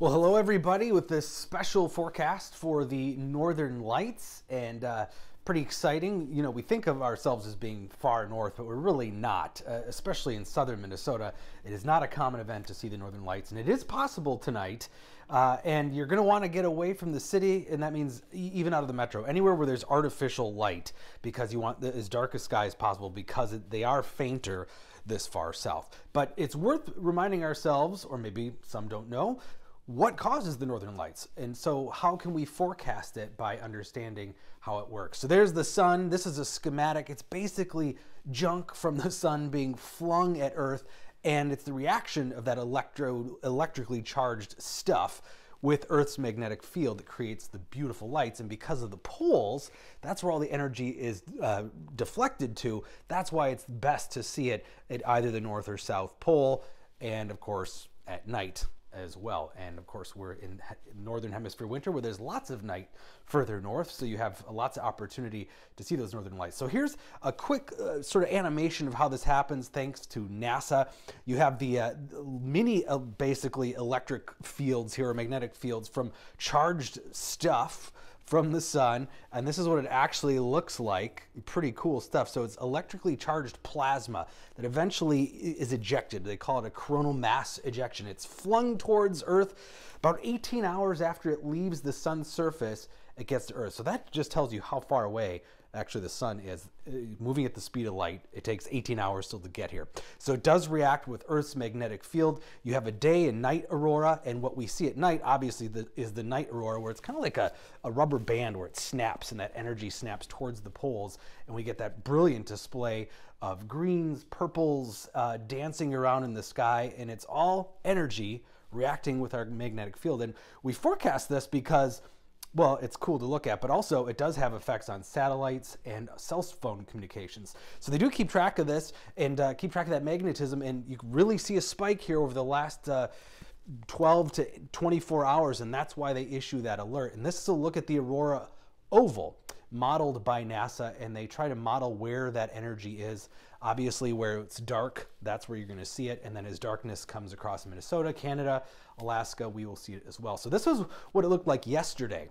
Well, hello everybody with this special forecast for the Northern Lights and uh, pretty exciting. You know, we think of ourselves as being far north, but we're really not, uh, especially in southern Minnesota. It is not a common event to see the Northern Lights, and it is possible tonight. Uh, and you're going to want to get away from the city, and that means even out of the metro, anywhere where there's artificial light, because you want the, as dark a sky as possible, because it, they are fainter this far south. But it's worth reminding ourselves, or maybe some don't know, what causes the northern lights? And so how can we forecast it by understanding how it works? So there's the sun. This is a schematic. It's basically junk from the sun being flung at earth and it's the reaction of that electro electrically charged stuff with Earth's magnetic field that creates the beautiful lights. And because of the poles, that's where all the energy is uh, deflected to. That's why it's best to see it at either the North or South Pole, and of course, at night as well. And of course, we're in northern hemisphere winter where there's lots of night further north, so you have lots of opportunity to see those northern lights. So here's a quick uh, sort of animation of how this happens thanks to NASA. You have the uh, mini, uh, basically electric fields here, or magnetic fields from charged stuff from the sun, and this is what it actually looks like. Pretty cool stuff. So it's electrically charged plasma that eventually is ejected. They call it a coronal mass ejection. It's flung towards Earth about 18 hours after it leaves the sun's surface, it gets to Earth. So that just tells you how far away actually the sun is uh, moving at the speed of light. It takes 18 hours still to get here. So it does react with Earth's magnetic field. You have a day and night aurora, and what we see at night, obviously, the, is the night aurora, where it's kind of like a, a rubber band where it snaps and that energy snaps towards the poles, and we get that brilliant display of greens, purples uh, dancing around in the sky, and it's all energy reacting with our magnetic field. And we forecast this because well, it's cool to look at, but also it does have effects on satellites and cell phone communications. So they do keep track of this and uh, keep track of that magnetism, and you really see a spike here over the last uh, 12 to 24 hours, and that's why they issue that alert. And this is a look at the Aurora Oval modeled by NASA, and they try to model where that energy is. Obviously, where it's dark, that's where you're going to see it. And then as darkness comes across Minnesota, Canada, Alaska, we will see it as well. So this was what it looked like yesterday.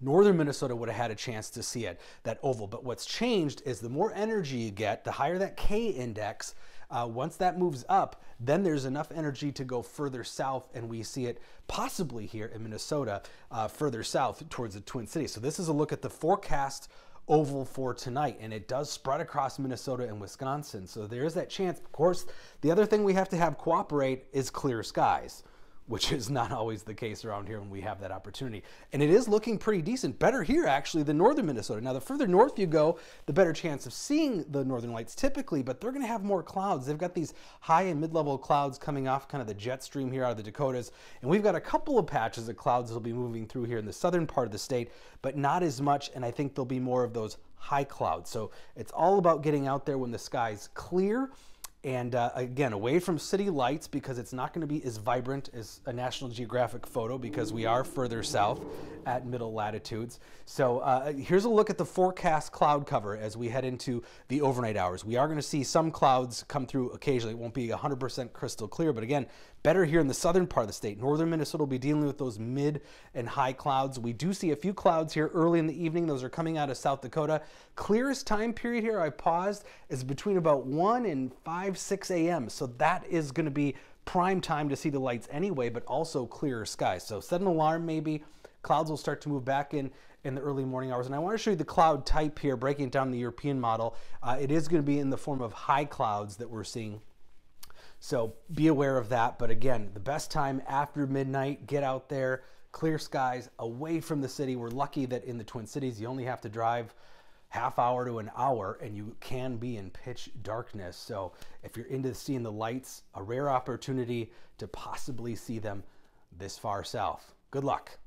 Northern Minnesota would have had a chance to see it, that oval. But what's changed is the more energy you get, the higher that K index, uh, once that moves up, then there's enough energy to go further south, and we see it possibly here in Minnesota, uh, further south towards the Twin Cities. So this is a look at the forecast oval for tonight, and it does spread across Minnesota and Wisconsin. So there is that chance. Of course, the other thing we have to have cooperate is clear skies which is not always the case around here when we have that opportunity. And it is looking pretty decent, better here actually than northern Minnesota. Now, the further north you go, the better chance of seeing the northern lights typically, but they're going to have more clouds. They've got these high and mid-level clouds coming off kind of the jet stream here out of the Dakotas. And we've got a couple of patches of clouds that'll be moving through here in the southern part of the state, but not as much. And I think there'll be more of those high clouds. So it's all about getting out there when the sky's clear and uh, again, away from city lights because it's not going to be as vibrant as a National Geographic photo because we are further south at middle latitudes. So uh, here's a look at the forecast cloud cover as we head into the overnight hours. We are going to see some clouds come through occasionally. It won't be 100% crystal clear, but again, better here in the southern part of the state. Northern Minnesota will be dealing with those mid and high clouds. We do see a few clouds here early in the evening. Those are coming out of South Dakota. Clearest time period here, I paused, is between about 1 and 5 5, 6 a.m. So that is going to be prime time to see the lights anyway, but also clearer skies. So set an alarm maybe. Clouds will start to move back in in the early morning hours. And I want to show you the cloud type here, breaking down the European model. Uh, it is going to be in the form of high clouds that we're seeing. So be aware of that. But again, the best time after midnight, get out there, clear skies, away from the city. We're lucky that in the Twin Cities, you only have to drive half hour to an hour and you can be in pitch darkness. So if you're into seeing the lights, a rare opportunity to possibly see them this far south. Good luck.